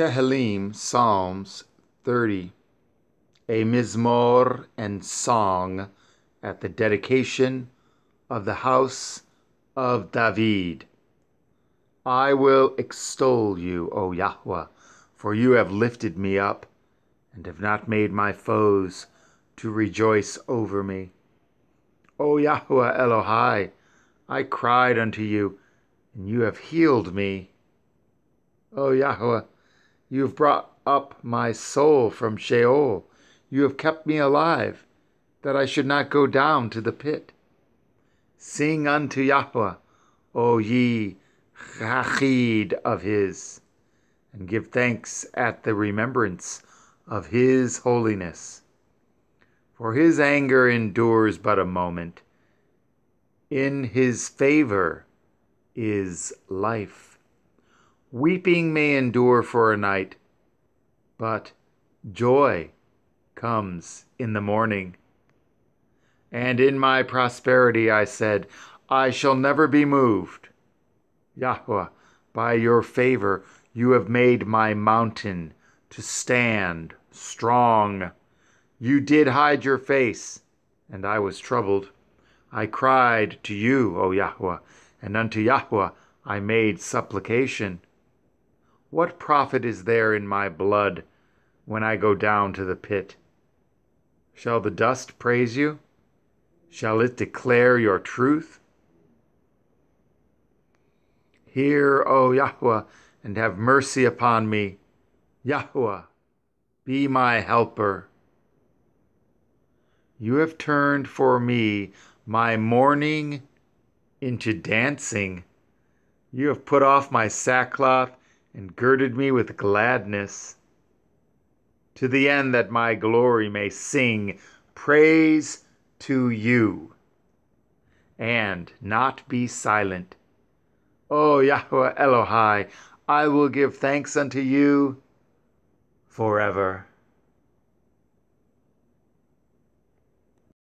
Tehillim, Psalms 30. A Mizmor and Song at the dedication of the house of David. I will extol you, O Yahweh, for you have lifted me up, and have not made my foes to rejoice over me. O Yahweh Elohai, I cried unto you, and you have healed me. O Yahweh, you have brought up my soul from Sheol. You have kept me alive, that I should not go down to the pit. Sing unto Yahweh, O ye chachid of his, and give thanks at the remembrance of his holiness. For his anger endures but a moment. In his favor is life. Weeping may endure for a night, but joy comes in the morning. And in my prosperity I said, I shall never be moved. Yahweh, by your favor you have made my mountain to stand strong. You did hide your face, and I was troubled. I cried to you, O Yahweh, and unto Yahweh I made supplication. What profit is there in my blood when I go down to the pit? Shall the dust praise you? Shall it declare your truth? Hear, O Yahweh, and have mercy upon me. Yahweh, be my helper. You have turned for me my mourning into dancing. You have put off my sackcloth and girded me with gladness, to the end that my glory may sing praise to you, and not be silent. O Yahweh Elohai, I will give thanks unto you forever.